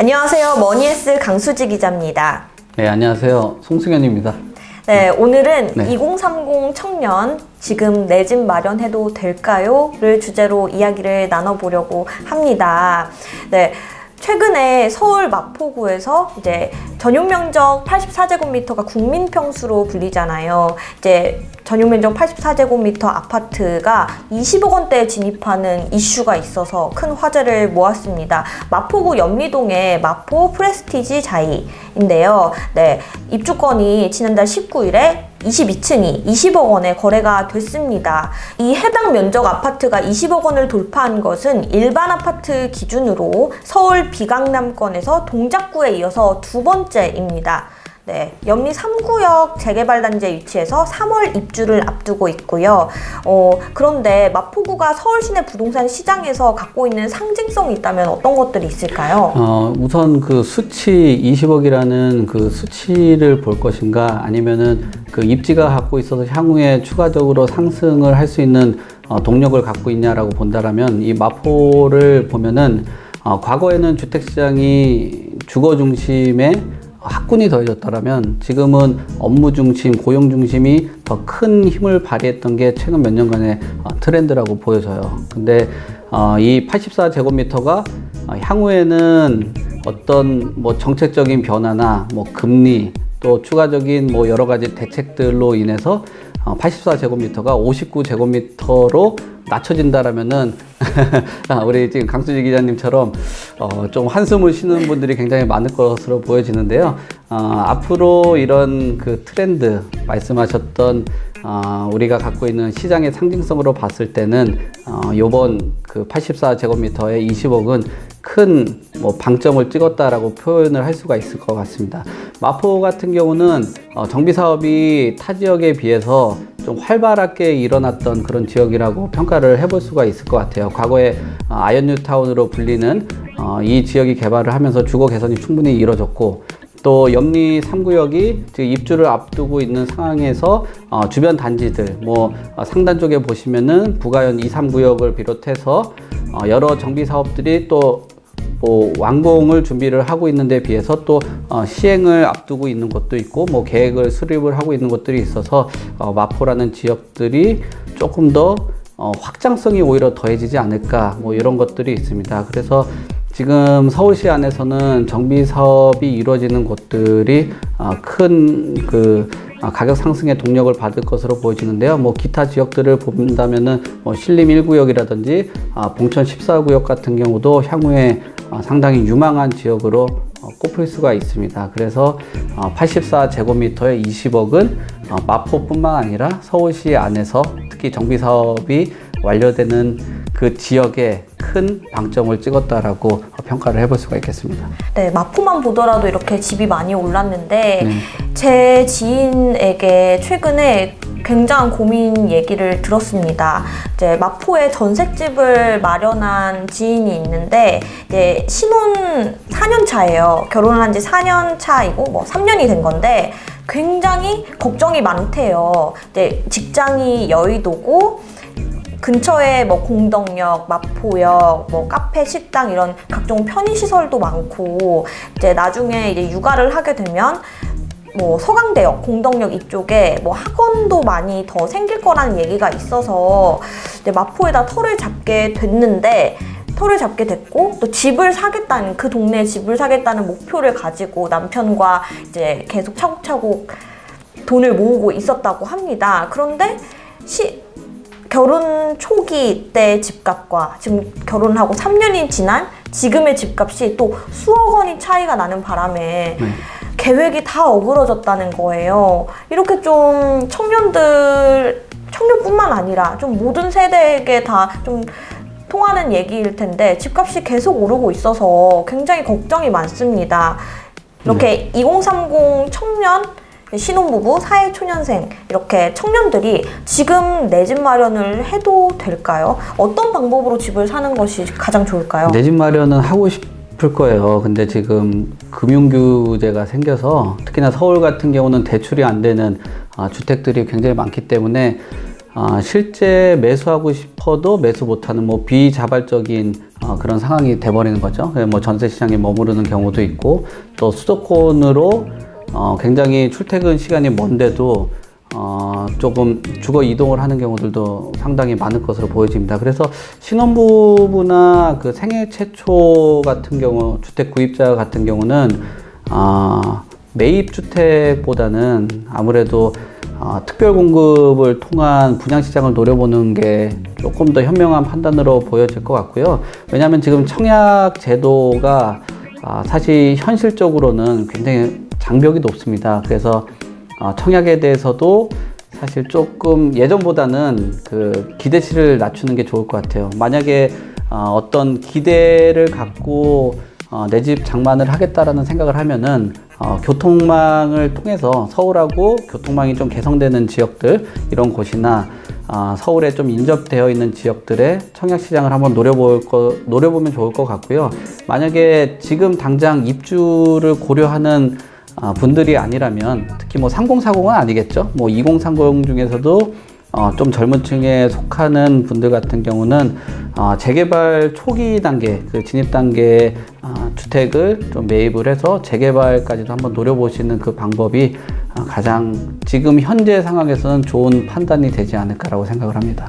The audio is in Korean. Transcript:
안녕하세요. 머니에스 강수지 기자입니다. 네, 안녕하세요. 송승현입니다. 네, 오늘은 네. 2030 청년 지금 내 집 마련해도 될까요?를 주제로 이야기를 나눠보려고 합니다. 네. 최근에 서울 마포구에서 이제 전용 면적 84제곱미터가 국민 평수로 불리잖아요. 이제 전용 면적 84제곱미터 아파트가 20억 원대에 진입하는 이슈가 있어서 큰 화제를 모았습니다. 마포구 연미동의 마포 프레스티지 자이인데요. 네, 입주권이 지난달 19일에 22층이 20억 원에 거래가 됐습니다. 이 해당 면적 아파트가 20억 원을 돌파한 것은 일반 아파트 기준으로 서울 비강남권에서 동작구에 이어서 두 번째입니다. 네, 연미 3구역 재개발 단지에 위치해서 3월 입주를 앞두고 있고요. 어, 그런데 마포구가 서울 시내 부동산 시장에서 갖고 있는 상징성이 있다면 어떤 것들이 있을까요? 어, 우선 그 수치 20억이라는 그 수치를 볼 것인가 아니면은 그 입지가 갖고 있어서 향후에 추가적으로 상승을 할 수 있는 어, 동력을 갖고 있냐라고 본다라면 이 마포를 보면은 어, 과거에는 주택 시장이 주거 중심의 학군이 더해졌다라면 지금은 업무 중심, 고용 중심이 더 큰 힘을 발휘했던 게 최근 몇 년간의 어, 트렌드라고 보여져요. 근데 어, 이 84제곱미터가 어, 향후에는 어떤 뭐 정책적인 변화나 뭐 금리 또 추가적인 뭐 여러 가지 대책들로 인해서 어, 84제곱미터가 59제곱미터로 낮춰진다라면은 아, 우리 지금 강수지 기자님처럼 어, 좀 한숨을 쉬는 분들이 굉장히 많을 것으로 보여지는데요. 어, 앞으로 이런 그 트렌드 말씀하셨던 어, 우리가 갖고 있는 시장의 상징성으로 봤을 때는 어, 요번 그 84제곱미터의 20억은 큰 뭐 방점을 찍었다라고 표현을 할 수가 있을 것 같습니다. 마포 같은 경우는 어, 정비 사업이 타 지역에 비해서 좀 활발하게 일어났던 그런 지역이라고 평가를 해볼 수가 있을 것 같아요. 과거에 어, 아현뉴 타운으로 불리는 어, 이 지역이 개발을 하면서 주거 개선이 충분히 이뤄졌고 또 염리 3구역이 지금 입주를 앞두고 있는 상황에서 어, 주변 단지들 뭐 어, 상단 쪽에 보시면은 부가현 2, 3구역을 비롯해서 어, 여러 정비 사업들이 또 뭐 완공을 준비를 하고 있는 데 비해서 또 어, 시행을 앞두고 있는 것도 있고 뭐 계획을 수립을 하고 있는 것들이 있어서 어, 마포라는 지역들이 조금 더 어, 확장성이 오히려 더해지지 않을까 뭐 이런 것들이 있습니다. 그래서 지금 서울시 안에서는 정비 사업이 이루어지는 곳들이 어, 큰그 아, 가격 상승의 동력을 받을 것으로 보여지는데요. 뭐 기타 지역들을 본다면은 뭐 신림 1구역이라든지 아, 봉천 14구역 같은 경우도 향후에 어, 상당히 유망한 지역으로 어, 꼽힐 수가 있습니다. 그래서 어, 84제곱미터의 20억은 어, 마포뿐만 아니라 서울시 안에서 특히 정비 사업이 완료되는 그 지역에 큰 방점을 찍었다라고 평가를 해볼 수가 있겠습니다. 네, 마포만 보더라도 이렇게 집이 많이 올랐는데 네. 제 지인에게 최근에 굉장한 고민 얘기를 들었습니다. 이제 마포에 전셋집을 마련한 지인이 있는데 이제 신혼 4년 차예요. 결혼을 한지 4년 차이고 뭐 3년이 된 건데 굉장히 걱정이 많대요. 이제 직장이 여의도고 근처에 뭐 공덕역, 마포역, 뭐 카페, 식당 이런 각종 편의 시설도 많고 이제 나중에 이제 육아를 하게 되면 뭐 서강대역, 공덕역 이쪽에 뭐 학원도 많이 더 생길 거라는 얘기가 있어서 마포에다 터를 잡게 됐는데 터를 잡게 됐고 또 집을 사겠다는 그 동네에 집을 사겠다는 목표를 가지고 남편과 이제 계속 차곡차곡 돈을 모으고 있었다고 합니다. 그런데 시, 결혼 초기 때 집값과 지금 결혼하고 3년이 지난 지금의 집값이 또 수억 원이 차이가 나는 바람에 네. 계획이 다 어그러졌다는 거예요. 이렇게 좀 청년들, 청년뿐만 아니라 좀 모든 세대에게 다좀 통하는 얘기일 텐데 집값이 계속 오르고 있어서 굉장히 걱정이 많습니다. 이렇게 2030 청년 신혼부부, 사회초년생 이렇게 청년들이 지금 내 집 마련을 해도 될까요? 어떤 방법으로 집을 사는 것이 가장 좋을까요? 내 집 마련은 하고 싶 을 거예요. 근데 지금 금융규제가 생겨서 특히나 서울 같은 경우는 대출이 안 되는 아, 주택들이 굉장히 많기 때문에 아, 실제 매수하고 싶어도 매수 못하는 뭐 비자발적인 어, 그런 상황이 돼버리는 거죠. 뭐 전세 시장에 머무르는 경우도 있고 또 수도권으로 어, 굉장히 출퇴근 시간이 먼데도 어, 조금 주거 이동을 하는 경우들도 상당히 많을 것으로 보여집니다. 그래서 신혼부부나 그 생애 최초 같은 경우 주택 구입자 같은 경우는 어, 매입 주택보다는 아무래도 어, 특별 공급을 통한 분양 시장을 노려보는 게 조금 더 현명한 판단으로 보여질 것 같고요. 왜냐하면 지금 청약 제도가 아, 사실 현실적으로는 굉장히 장벽이 높습니다. 그래서 어, 청약에 대해서도 사실 조금 예전보다는 그 기대치를 낮추는 게 좋을 것 같아요. 만약에 어, 어떤 기대를 갖고 어, 내 집 장만을 하겠다라는 생각을 하면은 어, 교통망을 통해서 서울하고 교통망이 좀 개성되는 지역들 이런 곳이나 어, 서울에 좀 인접되어 있는 지역들의 청약 시장을 한번 노려볼 거 노려보면 좋을 것 같고요. 만약에 지금 당장 입주를 고려하는 어, 분들이 아니라면 특히 뭐 3040은 아니겠죠. 뭐 2030 중에서도 어, 좀 젊은 층에 속하는 분들 같은 경우는 어, 재개발 초기 단계, 그 진입 단계 어, 주택을 좀 매입을 해서 재개발까지도 한번 노려보시는 그 방법이 어, 가장 지금 현재 상황에서는 좋은 판단이 되지 않을까라고 생각을 합니다.